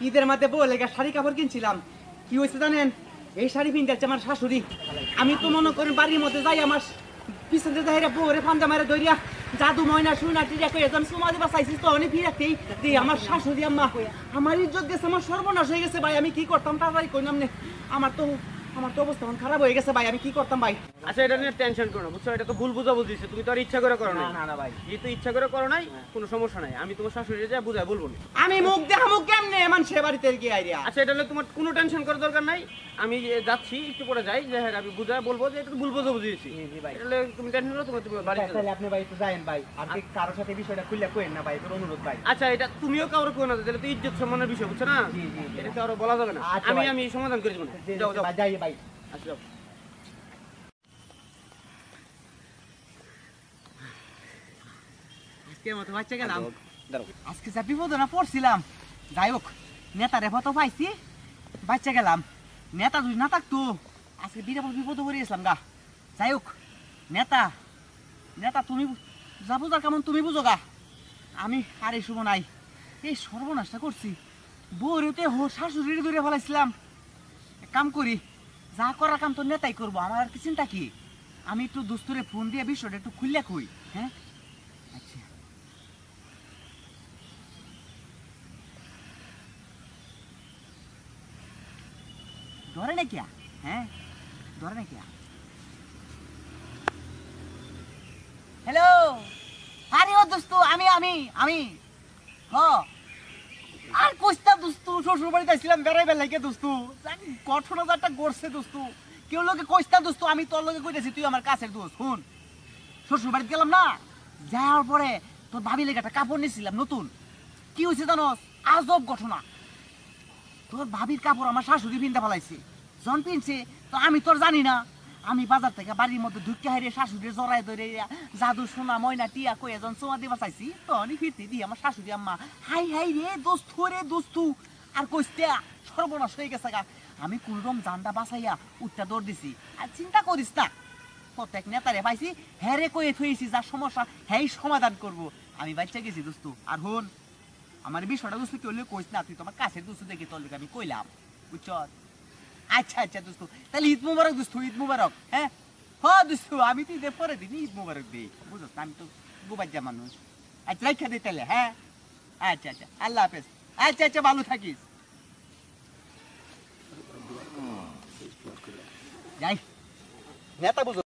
ঈদের মাঝে শাড়ি কাপড় কিনছিলাম কি হয়েছে জানেন এই শাড়ি পিনতেছে আমার শাশুড়ি আমি তো মনে করেন বাড়ির মধ্যে যাই, আমার পিছনে যাই বউরে ফান্দা মারে ধরিয়া জাদু ময়না শুনা টিরা কই একদম সুমা দিবা চাইছিস তো, অনেক ফিরাতেই দি, আমার শাশুড়ি আম্মা, আমার ইজ্জত গেছে, আমার সর্বনাশ হয়ে গেছে, ভাই, আমি কি করতাম, তাড়াতাড়ি কইলাম নে। আমার তো আমার তো অবস্থা এখন খারাপ হয়ে গেছে ভাই আমি কি করতাম ভাই? আচ্ছা এটা নিয়ে টেনশন করো না বুঝছ? এটা তো ভুল বুঝা তুমি তো আর ইচ্ছা করে করো না না না ভাই। যেহেতু ইচ্ছা করে করো নাই কোনো সমস্যা নাই। আমি তোমার শাশুড়ি যা বুঝাই বলব না। আমি মুখ কেমনে? এমন সে বাড়িতে গিয়ে আইরিয়া আচ্ছা এটা হলে তোমার কোনো টেনশন করার দরকার নাই। আমি যাচ্ছি একটু পরে যাই। যে হ্যাঁ আমি বুঝাই বলব যে এটা ভুল বুঝা বুঝিয়েছি তুমি টেনশন করো তোমার তুমি বাড়িতে তাহলে আপনি ভাই একটু যায়েন ভাই। আর কি কারোর সাথে বিষয়টা খুললে কইেন না ভাই তোর অনুরোধ ভাই। আচ্ছা এটা তুমিও কারও কেউ না তাহলে তো ইজ্জত সম্মানের বিষয় বুঝছ না? জি, জি, জি। এটা কারও বলা যাবে না। আচ্ছা, আমি আমি সমাধান করে দেবো যাও যাও। যাই ভাই আজকে মতো বাচ্চা গেলাম। আজকে যা বিপদ পড়ছিলাম। যাই হোক নেতারে ফটো পাইছি বাচ্চা গেলাম। নেতা যদি না থাকতো আজকে বিরাট বিপদ করে গেছিলাম গা। যাই হোক নেতা নেতা তুমি যা বুঝার কেমন তুমি বুঝো গা। আমি আর এই শুভ নাই। এই সর্বনাশটা করছি। বউরেতে হো শাশুড়ির ধরে ফেলাইছিলাম। এক কাম করি যা করার কাম তো নেতাই করব, আমার আর কি চিন্তা কি? আমি একটু দুস্তুরে ফোন দিয়ে বিষয়টা একটু খুললে কই হ্যাঁ? আচ্ছা। ধরে না কিয়া হ্যাঁ? ধরে না কিয়া। হ্যালো আরে ও দোস্ত আমি আমি আমি। হ। আর কইস্তা দোস্ত? শ্বশুর বাড়িতে আসছিলাম বেড়াইবার লাগে দোস্ত? ঘটনা একটা গড়ছে দোস্ত। কেউ লোকে কইস্তা দোস্ত? আমি তোর লোকে কইতেছি, তুই আমার কাছের দোস্ত, শুন। শ্বশুর বাড়িতে গেলাম না, যাওয়ার পরে তোর ভাবি লেগে একটা কাপড় নিয়েছিলাম নতুন। কি হয়েছে জানোস? আজব ঘটনা। তোর ভাবির কাপড় আমার শাশুড়ি পিনতে ফেলাইছে। জন পিনছে, তো আমি তোর জানি না। আমি বাজার থেকে বাড়ির মধ্যে ঢুকে হারিয়ে শাশুড়ি জড়াই ধরে জাদু, সোনা, ময়না, টিয়া কই এজন সোমা দিবা চাইছি তো আমি ফিরতে দি আমার শাশুড়ি আম্মা। হাই হাই রে দোস্তু রে দোস্তু, আর কইস্তে সর্বনাশ হয়ে গেছে গা। আমি কুলরম জানটা বাঁচাইয়া উঠটা দৌড় দিছি। আর চিন্তা করিস না, প্রত্যেক নেতারে পাইছি হ্যারে কয়ে থইছি যার সমস্যা হ্যাঁ সমাধান করব। আমি বাচ্চা গেছি দোস্তু। আর হন, আমার বিষয়টা দোস্ত কি হলে কইস না, তুই তোমার কাছের দোস্ত দেখে তোর আমি কইলাম। বুঝছ আচ্ছা আচ্ছা দোস্ত। তাহলে ঈদ মুবারক, দোস্ত, ঈদ মুবারক হ্যাঁ? হ্যাঁ দোস্ত, আমি তো ঈদের পরে দিন ঈদ মুবারক দিই বুঝো আমি তো গোবাজ্জা মানুষ। আচ্ছা রাখা দিই তাহলে হ্যাঁ? আচ্ছা আচ্ছা আল্লাহ হাফেজ। আচ্ছা আচ্ছা ভালো থাকিস। যাই। নেতা বুঝো।